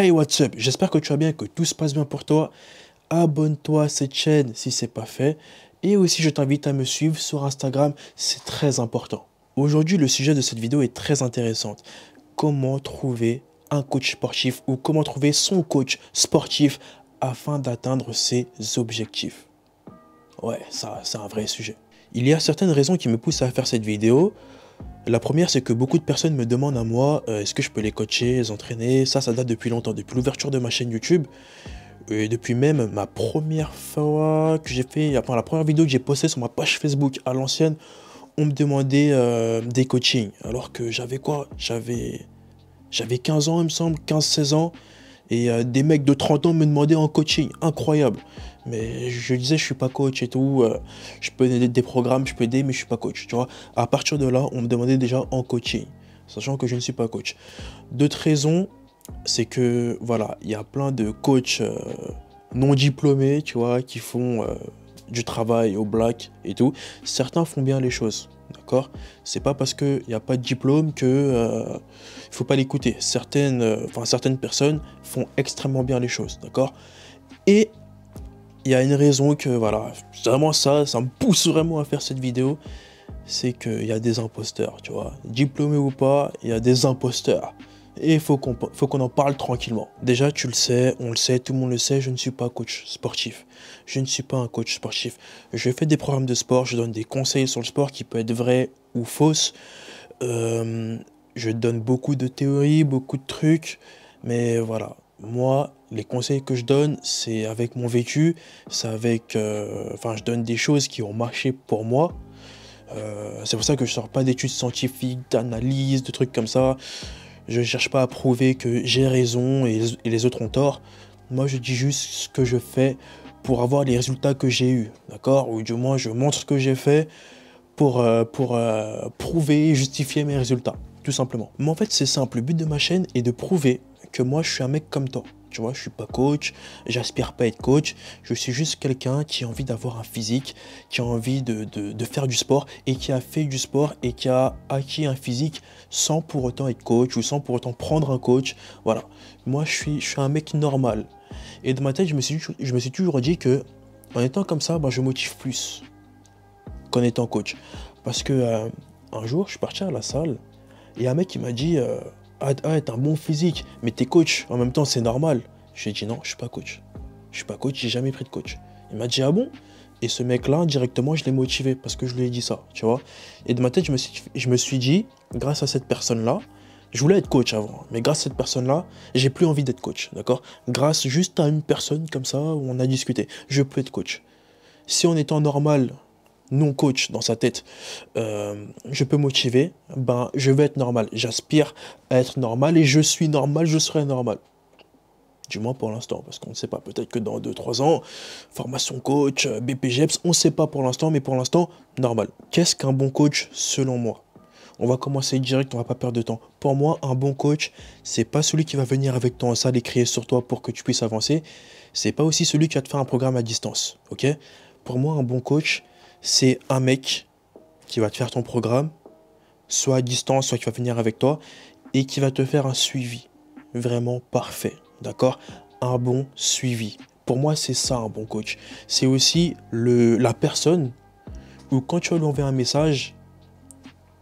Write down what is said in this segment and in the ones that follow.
Hey, what's up? J'espère que tu vas bien, que tout se passe bien pour toi. Abonne-toi à cette chaîne si c'est pas fait. Et aussi, je t'invite à me suivre sur Instagram, c'est très important. Aujourd'hui, le sujet de cette vidéo est très intéressant. Comment trouver un coach sportif ou comment trouver son coach sportif afin d'atteindre ses objectifs. Ouais, ça, c'est un vrai sujet. Il y a certaines raisons qui me poussent à faire cette vidéo. La première, c'est que beaucoup de personnes me demandent à moi, euh, est-ce que je peux les coacher, les entraîner? Ça, ça date depuis longtemps, depuis l'ouverture de ma chaîne YouTube. Et depuis même ma première fois que j'ai fait, enfin la première vidéo que j'ai postée sur ma page Facebook à l'ancienne, on me demandait euh, des coachings. Alors que j'avais quoi? J'avais j'avais 15 ans, il me semble, 15-16 ans. Et euh, des mecs de 30 ans me demandaient en coaching. Incroyable. Mais je disais, je suis pas coach et tout. Euh, je peux aider des programmes, je peux aider, mais je suis pas coach. Tu vois, à partir de là, on me demandait déjà en coaching, sachant que je ne suis pas coach. D'autres raisons, c'est que voilà, il y a plein de coachs euh, non diplômés, tu vois, qui font euh, du travail au black et tout. Certains font bien les choses. D'accord? C'est pas parce qu'il n'y a pas de diplôme que il faut pas l'écouter. Certaines, enfin certaines personnes font extrêmement bien les choses, d'accord? Et il y a une raison que, voilà, vraiment ça, ça me pousse vraiment à faire cette vidéo, c'est qu'il y a des imposteurs, tu vois. Diplômé ou pas, il y a des imposteurs. Et il faut qu'on en parle tranquillement. Déjà, tu le sais, on le sait, tout le monde le sait, je ne suis pas coach sportif. Je ne suis pas un coach sportif. Je fais des programmes de sport, je donne des conseils sur le sport qui peuvent être vrais ou fausses. Euh, je donne beaucoup de théories, beaucoup de trucs. Mais voilà, moi, les conseils que je donne, c'est avec mon vécu, c'est avec... Euh, enfin, je donne des choses qui ont marché pour moi. Euh, c'est pour ça que je sors pas d'études scientifiques, d'analyse, de trucs comme ça. Je cherche pas à prouver que j'ai raison et les, autres ont tort. Moi, je dis juste ce que je fais pour avoir les résultats que j'ai eus, d'accord? Ou du moins, je montre ce que j'ai fait pour, euh, pour prouver justifier mes résultats, tout simplement. Mais en fait, c'est simple. Le but de ma chaîne est de prouver que moi, je suis un mec comme toi. Tu vois, je suis pas coach, j'aspire pas à être coach, je suis juste quelqu'un qui a envie d'avoir un physique, qui a envie de, faire du sport et qui a fait du sport et qui a acquis un physique sans pour autant être coach ou sans pour autant prendre un coach. Voilà, moi je suis, un mec normal. Et dans ma tête, je me suis, toujours dit que en étant comme ça, bah, je motive plus qu'en étant coach. Parce que euh, un jour, je suis parti à la salle et un mec qui m'a dit... Euh, ah, ah t'as un bon physique, mais t'es coach, en même temps c'est normal. J'ai dit non, je suis pas coach. Je suis pas coach, j'ai jamais pris de coach. Il m'a dit ah bon? Et ce mec-là, directement, je l'ai motivé parce que je lui ai dit ça, tu vois. Et de ma tête, je me suis, je me suis dit, grâce à cette personne-là, je voulais être coach avant, mais grâce à cette personne-là, j'ai plus envie d'être coach, d'accord? Grâce juste à une personne comme ça où on a discuté, je peux être coach. Si en étant normal, non coach dans sa tête, euh, je peux motiver, ben je vais être normal. J'aspire à être normal et je suis normal, je serai normal. Du moins pour l'instant, parce qu'on ne sait pas. Peut-être que dans 2-3 ans, formation coach, BPGEPS, on ne sait pas pour l'instant, mais pour l'instant, normal. Qu'est-ce qu'un bon coach selon moi? On va commencer direct, on va pas perdre de temps. Pour moi, un bon coach, c'est pas celui qui va venir avec toi en salle et crier sur toi pour que tu puisses avancer. C'est pas aussi celui qui va te faire un programme à distance, ok? Pour moi, un bon coach, c'est un mec qui va te faire ton programme, soit à distance, soit qui va venir avec toi, et qui va te faire un suivi vraiment parfait. D'accord? Un bon suivi. Pour moi, c'est ça un bon coach. C'est aussi le, la personne où quand tu vas lui envoyer un message,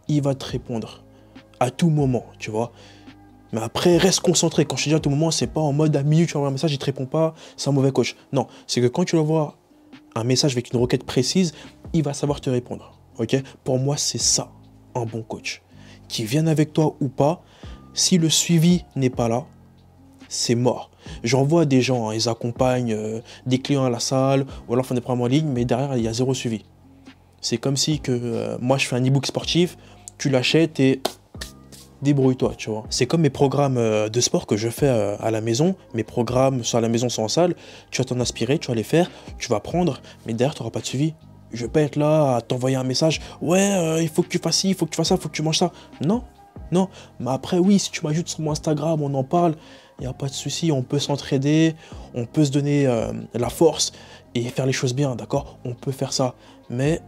il va te répondre à tout moment, tu vois? Mais après, reste concentré. Quand je te dis à tout moment, c'est pas en mode à minute, tu envoies un message, il te répond pas, c'est un mauvais coach. Non, c'est que quand tu l'envoies un message avec une requête précise, il va savoir te répondre. Ok? Pour moi, c'est ça, un bon coach. Qui vienne avec toi ou pas, si le suivi n'est pas là, c'est mort. J'en vois des gens, hein, ils accompagnent euh, des clients à la salle ou alors font des programmes en ligne, mais derrière, il y a zéro suivi. C'est comme si que euh, moi, je fais un e-book sportif, tu l'achètes et débrouille-toi, tu vois. C'est comme mes programmes euh, de sport que je fais à la maison, mes programmes soit à la maison, soit en salle, tu vas t'en inspirer, tu vas les faire, tu vas apprendre, mais derrière, tu n'auras pas de suivi. Je vais pas être là à t'envoyer un message, ouais, euh, il faut que tu fasses ci, il faut que tu fasses ça, il faut que tu manges ça. Non, non. Mais après, oui, si tu m'ajoutes sur mon Instagram, on en parle, il n'y a pas de souci, on peut s'entraider, on peut se donner la force et faire les choses bien, d'accord? On peut faire ça, mais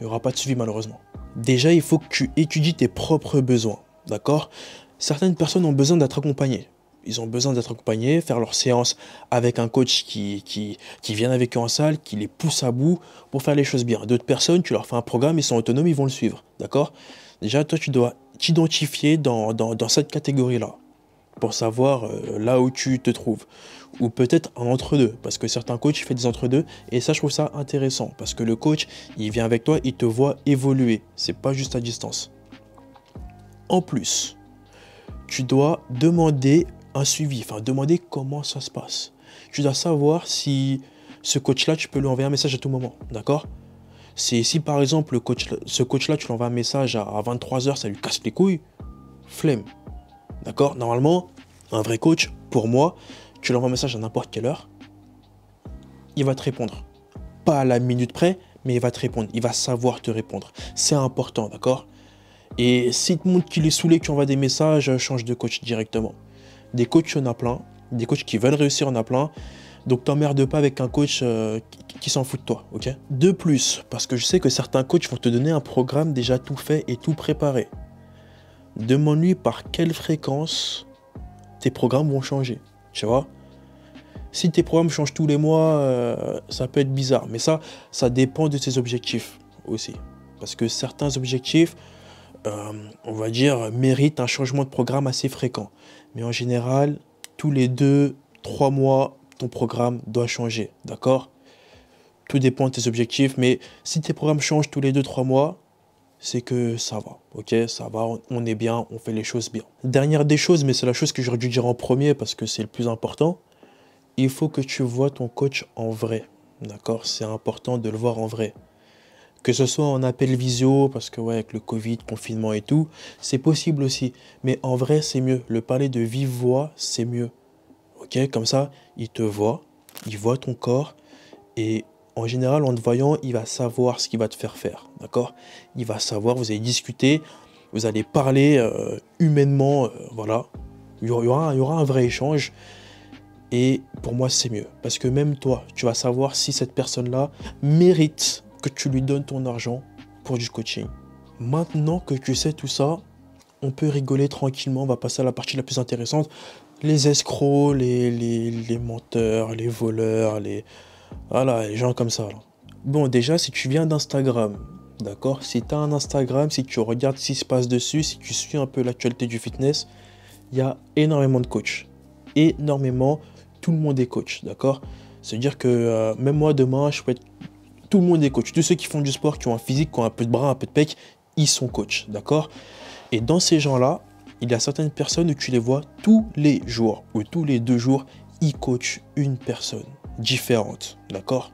il n'y aura pas de suivi malheureusement. Déjà, il faut que tu étudies tes propres besoins. D'accord? Certaines personnes ont besoin d'être accompagnées. Ils ont besoin d'être accompagnés, faire leur séance avec un coach qui, qui, qui vient avec eux en salle, qui les pousse à bout pour faire les choses bien. D'autres personnes, tu leur fais un programme, ils sont autonomes, ils vont le suivre. D'accord? Déjà, toi, tu dois t'identifier dans, dans, dans cette catégorie-là pour savoir euh, là où tu te trouves. Ou peut-être un entre-deux, parce que certains coachs font des entre-deux, et ça je trouve ça intéressant, parce que le coach, il vient avec toi, il te voit évoluer, c'est pas juste à distance. En plus, tu dois demander un suivi, enfin demander comment ça se passe. Tu dois savoir si ce coach-là, tu peux lui envoyer un message à tout moment, d'accord? Si par exemple coach, ce coach-là, tu lui envoies un message à 23h, ça lui casse les couilles, flemme. D'accord? Normalement, un vrai coach, pour moi, tu lui envoies un message à n'importe quelle heure, il va te répondre. Pas à la minute près, mais il va te répondre. Il va savoir te répondre. C'est important, d'accord? Et si te montre qu'il est saoulé, que tu envoies des messages, change de coach directement. Des coachs, en a plein. Des coachs qui veulent réussir, en a plein. Donc t'emmerdes pas avec un coach euh, qui, s'en fout de toi, De plus, parce que je sais que certains coachs vont te donner un programme déjà tout fait et tout préparé. Demande-lui par quelle fréquence tes programmes vont changer, tu vois? Si tes programmes changent tous les mois, euh, ça peut être bizarre. Mais ça, ça dépend de tes objectifs aussi. Parce que certains objectifs, euh, on va dire, méritent un changement de programme assez fréquent. Mais en général, tous les deux, trois mois, ton programme doit changer. D'accord? Tout dépend de tes objectifs. Mais si tes programmes changent tous les deux, trois mois, c'est que ça va, ok, ça va, on est bien, on fait les choses bien. Dernière des choses, mais c'est la chose que j'aurais dû dire en premier parce que c'est le plus important, il faut que tu vois ton coach en vrai. D'accord? C'est important de le voir en vrai. Que ce soit en appel visio, parce que avec le Covid, confinement et tout, c'est possible aussi. Mais en vrai, c'est mieux. Le parler de vive voix, c'est mieux. Ok Comme ça, il te voit, il voit ton corps. Et en général, en te voyant, il va savoir ce qu'il va te faire faire. D'accord? Il va savoir, vous allez discuter, vous allez parler euh, humainement. Euh, voilà. Il y, il y aura un vrai échange. Et pour moi, c'est mieux. Parce que même toi, tu vas savoir si cette personne-là mérite tu lui donnes ton argent pour du coaching. Maintenant que tu sais tout ça, on peut rigoler tranquillement. On va passer à la partie la plus intéressante. Les escrocs, les, les, menteurs, les voleurs, les... Voilà, les gens comme ça. Bon, déjà, si tu viens d'Instagram, d'accord Si tu as un Instagram, si tu regardes ce qui se passe dessus, si tu suis un peu l'actualité du fitness, il y a énormément de coachs. Énormément tout le monde est coach, d'accord? C'est-à-dire que euh, même moi, demain, je peux être... Tout le monde est coach. Tous ceux qui font du sport, qui ont un physique, qui ont un peu de bras, un peu de pec, ils sont coachs, d'accord? Et dans ces gens-là, il y a certaines personnes où tu les vois tous les jours, ou tous les deux jours, ils coachent une personne différente, d'accord?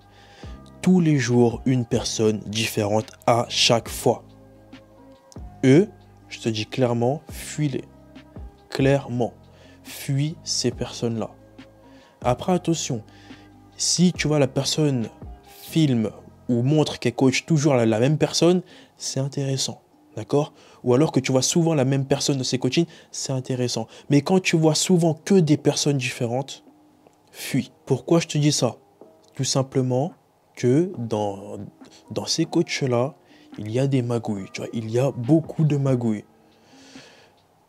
Tous les jours, une personne différente à chaque fois. Eux, je te dis clairement, fuis-les. Clairement, fuis ces personnes-là. Après, attention, si tu vois la personne filme ou montre qu'elle coach toujours la, même personne, c'est intéressant. D'accord? Ou alors que tu vois souvent la même personne de ses coachings, c'est intéressant. Mais quand tu vois souvent que des personnes différentes, fuis. Pourquoi je te dis ça? Tout simplement que dans, dans ces coachs-là, il y a des magouilles. Tu vois, il y a beaucoup de magouilles.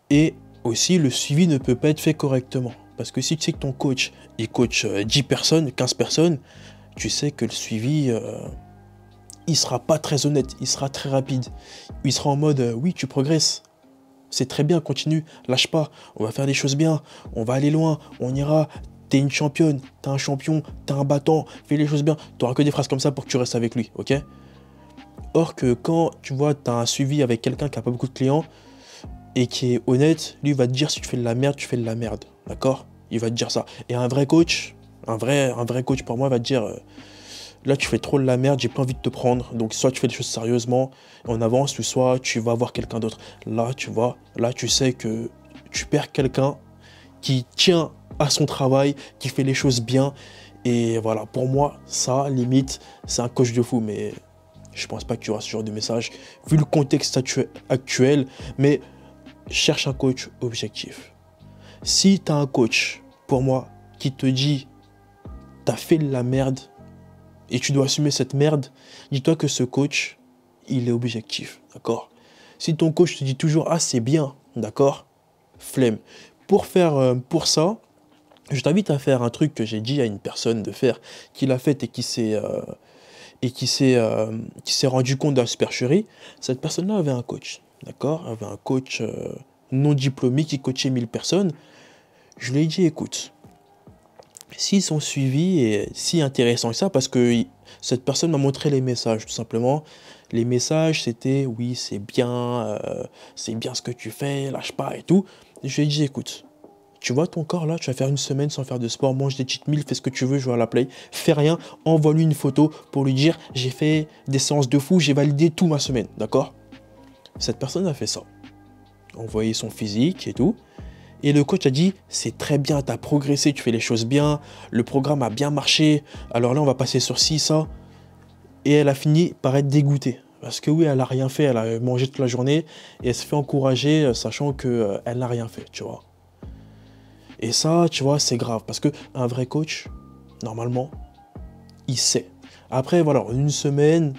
Et aussi, le suivi ne peut pas être fait correctement. Parce que si tu sais que ton coach, il coach 10 euh, personnes, 15 personnes, tu sais que le suivi, euh, il sera pas très honnête, il sera très rapide. Il sera en mode, euh, oui, tu progresses. C'est très bien, continue, lâche pas, on va faire des choses bien, on va aller loin, on ira, t'es une championne, t'es un champion, t'es un battant, fais les choses bien. T'auras que des phrases comme ça pour que tu restes avec lui, ok? Or que quand tu vois, t'as un suivi avec quelqu'un qui a pas beaucoup de clients et qui est honnête, lui va te dire si tu fais de la merde, tu fais de la merde, d'accord? Il va te dire ça. Et un vrai coach, un vrai, un vrai coach pour moi va te dire, euh, là tu fais trop de la merde, j'ai pas envie de te prendre. Donc soit tu fais les choses sérieusement, on avance, ou soit tu vas voir quelqu'un d'autre. Là, tu vois, là tu sais que tu perds quelqu'un qui tient à son travail, qui fait les choses bien. Et voilà, pour moi, ça, limite, c'est un coach de fou. Mais je pense pas que tu auras ce genre de message, vu le contexte actuel. Mais cherche un coach objectif. Si tu as un coach, pour moi, qui te dit t'as fait de la merde et tu dois assumer cette merde, dis-toi que ce coach, il est objectif, d'accord? Si ton coach te dit toujours ah c'est bien, d'accord? Flemme. pour faire, euh, pour ça, je t'invite à faire un truc que j'ai dit à une personne de faire, qui l'a fait et qui s'est euh, et qui s'est euh, qui s'est rendu compte de la supercherie. Cette personne-là avait un coach, d'accord, avait un coach non diplômé qui coachait 1000 personnes. Je lui ai dit, écoute, s'ils sont suivis et si intéressant que ça, parce que cette personne m'a montré les messages, tout simplement. Les messages, c'était oui, c'est bien, euh, c'est bien ce que tu fais, lâche pas et tout. je lui ai dit, écoute, tu vois ton corps là, tu vas faire une semaine sans faire de sport, mange des cheat meals, fais ce que tu veux, joue à la play, fais rien, envoie-lui une photo pour lui dire, j'ai fait des séances de fou, j'ai validé toute ma semaine, d'accord? Cette personne a fait ça. Envoyé son physique et tout. Et le coach a dit, c'est très bien, tu as progressé, tu fais les choses bien, le programme a bien marché, alors là on va passer sur ci, ça. Et elle a fini par être dégoûtée. Parce que oui, elle n'a rien fait, elle a mangé toute la journée et elle se fait encourager euh, sachant qu'elle euh, n'a rien fait, tu vois. Et ça, tu vois, c'est grave parce qu'un vrai coach, normalement, il sait. Après, voilà, une semaine,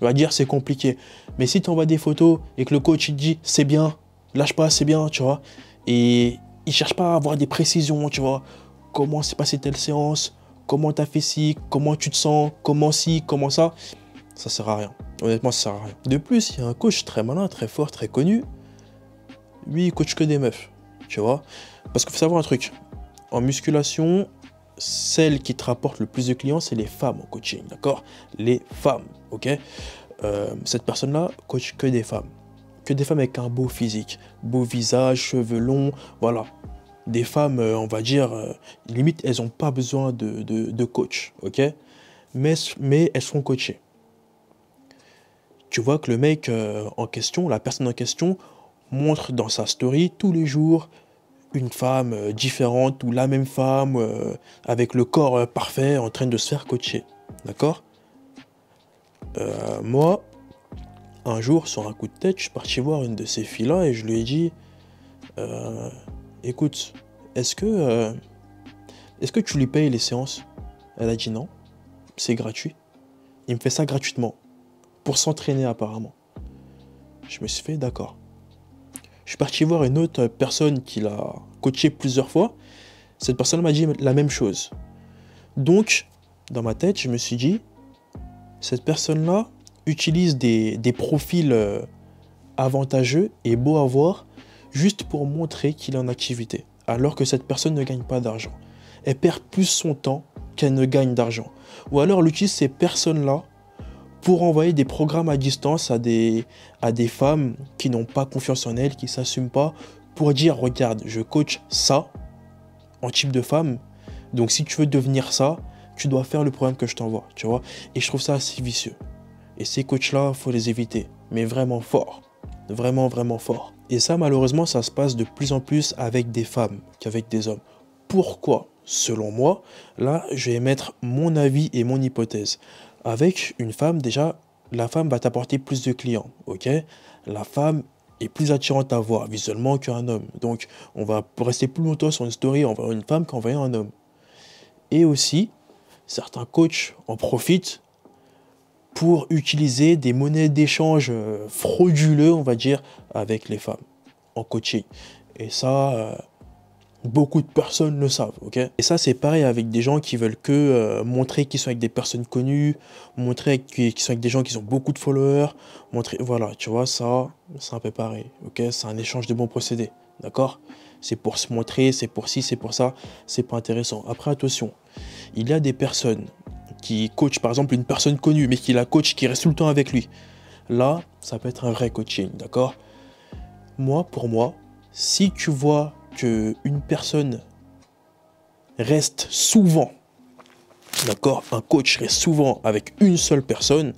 on va dire c'est compliqué. Mais si tu envoies des photos et que le coach il te dit c'est bien, lâche pas, c'est bien, tu vois, et il cherche pas à avoir des précisions, tu vois. Comment s'est passée telle séance? Comment t'as fait ci? Comment tu te sens? Comment ci? Comment ça? Ça sert à rien. Honnêtement, ça sert à rien. De plus, il y a un coach très malin, très fort, très connu. Lui, il coach que des meufs. Tu vois Parce qu'il faut savoir un truc. En musculation, celle qui te rapporte le plus de clients, c'est les femmes en coaching, d'accord? Les femmes, ok? Euh, Cette personne-là coach que des femmes que des femmes avec un beau physique, beau visage, cheveux longs, voilà. Des femmes, euh, on va dire, euh, limite, elles n'ont pas besoin de, coach, ok? Mais, mais elles seront coachées. Tu vois que le mec euh, en question, la personne en question, montre dans sa story tous les jours une femme différente ou la même femme avec le corps parfait en train de se faire coacher. D'accord? Moi, un jour, sur un coup de tête, je suis parti voir une de ces filles-là et je lui ai dit euh, Écoute, est-ce que, euh, est-ce que tu lui payes les séances? Elle a dit non, c'est gratuit. Il me fait ça gratuitement, pour s'entraîner apparemment. Je me suis fait d'accord. Je suis parti voir une autre personne qui l'a coaché plusieurs fois. Cette personne m'a dit la même chose. Donc, dans ma tête, je me suis dit, cette personne-là, utilise des, profils euh, avantageux et beaux à voir juste pour montrer qu'il est en activité, alors que cette personne ne gagne pas d'argent. Elle perd plus son temps qu'elle ne gagne d'argent. Ou alors elle utilise ces personnes-là pour envoyer des programmes à distance à des, à des femmes qui n'ont pas confiance en elles, qui ne s'assument pas, pour dire regarde, je coach ça en type de femme. Donc si tu veux devenir ça, tu dois faire le programme que je t'envoie, tu vois. Et je trouve ça assez vicieux. Et ces coachs-là, faut les éviter, mais vraiment fort. Vraiment, vraiment fort. Et ça, malheureusement, ça se passe de plus en plus avec des femmes qu'avec des hommes. Pourquoi? Selon moi, là, je vais mettre mon avis et mon hypothèse. Avec une femme, déjà, la femme va t'apporter plus de clients, ok? La femme est plus attirante à voir visuellement qu'un homme. Donc, on va rester plus longtemps sur une story, va voir une femme qu'en voyant un homme. Et aussi, certains coachs en profitent pour utiliser des monnaies d'échange euh, frauduleux, on va dire, avec les femmes en coaching. Et ça, euh, beaucoup de personnes le savent, ok? Et ça, c'est pareil avec des gens qui veulent que euh, montrer qu'ils sont avec des personnes connues, montrer qu'ils sont avec des gens qui ont beaucoup de followers, montrer, voilà, tu vois, ça, c'est un peu pareil, ok? C'est un échange de bons procédés, d'accord? C'est pour se montrer, c'est pour ci, c'est pour ça, c'est pas intéressant. Après, attention, il y a des personnes qui coach par exemple une personne connue, mais qui la coach, qui reste tout le temps avec lui. Là, ça peut être un vrai coaching, d'accord? Moi, pour moi, si tu vois que une personne reste souvent, d'accord? Un coach reste souvent avec une seule personne,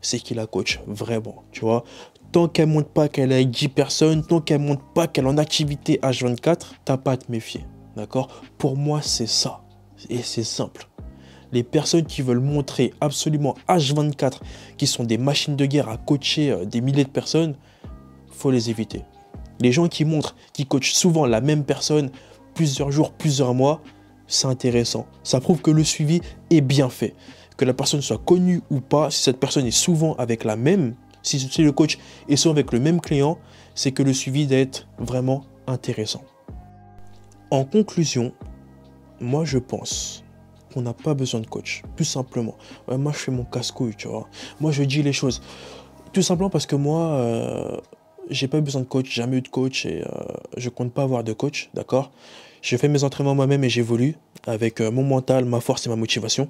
c'est qu'il la coach vraiment, tu vois? Tant qu'elle montre pas qu'elle est avec 10 personnes, tant qu'elle montre pas qu'elle est en activité H24, t'as pas à te méfier, d'accord? Pour moi, c'est ça. Et c'est simple les personnes qui veulent montrer absolument H24 qui sont des machines de guerre à coacher euh, des milliers de personnes, faut les éviter. Les gens qui montrent, qui coachent souvent la même personne plusieurs jours, plusieurs mois, c'est intéressant. Ça prouve que le suivi est bien fait. Que la personne soit connue ou pas, si cette personne est souvent avec la même, si le coach est souvent avec le même client, c'est que le suivi doit être vraiment intéressant. En conclusion, moi je pense n'a pas besoin de coach, tout simplement. moi je fais mon casse-couille, tu vois. Moi je dis les choses. Tout simplement parce que moi, euh, j'ai pas besoin de coach, jamais eu de coach et euh, je compte pas avoir de coach, d'accord? J'ai fait mes entraînements moi-même et j'évolue avec euh, mon mental, ma force et ma motivation.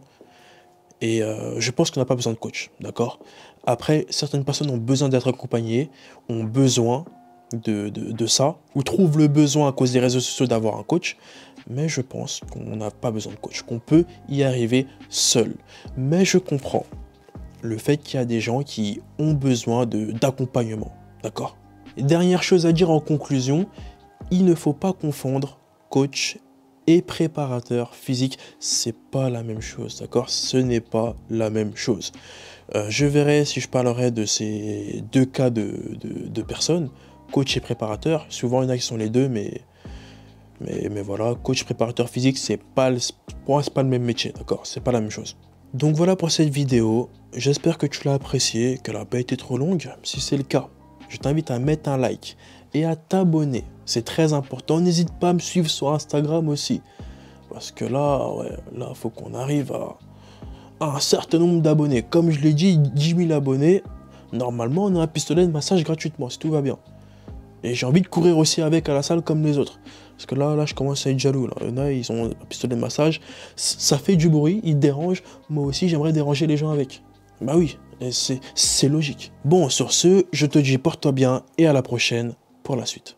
Et je pense qu'on n'a pas besoin de coach, d'accord? Après, certaines personnes ont besoin d'être accompagnées, ont besoin de, ça, ou trouvent le besoin à cause des réseaux sociaux d'avoir un coach. Mais je pense qu'on n'a pas besoin de coach, qu'on peut y arriver seul. Mais je comprends le fait qu'il y a des gens qui ont besoin d'accompagnement, d'accord? Dernière chose à dire en conclusion, il ne faut pas confondre coach et préparateur physique, c'est pas la même chose, d'accord? Ce n'est pas la même chose. Euh, je verrai si je parlerai de ces deux cas de, personnes, coach et préparateur. Souvent, il y en a qui sont les deux, mais, mais, voilà, coach préparateur physique, c'est pas, le même métier, d'accord? C'est pas la même chose. Donc voilà pour cette vidéo. J'espère que tu l'as appréciée, qu'elle n'a pas été trop longue. Si c'est le cas, je t'invite à mettre un like et à t'abonner. C'est très important. N'hésite pas à me suivre sur Instagram aussi. Parce que là, ouais, là, faut qu'on arrive à, un certain nombre d'abonnés. Comme je l'ai dit, 10 000 abonnés. Normalement, on a un pistolet de massage gratuitement, si tout va bien. Et j'ai envie de courir aussi avec à la salle comme les autres. Parce que là, là, je commence à être jaloux. Là. Il ils ont un pistolet de massage. Ça fait du bruit, ils dérangent. Moi aussi, j'aimerais déranger les gens avec. Bah oui, c'est logique. Bon, sur ce, je te dis porte-toi bien et à la prochaine pour la suite.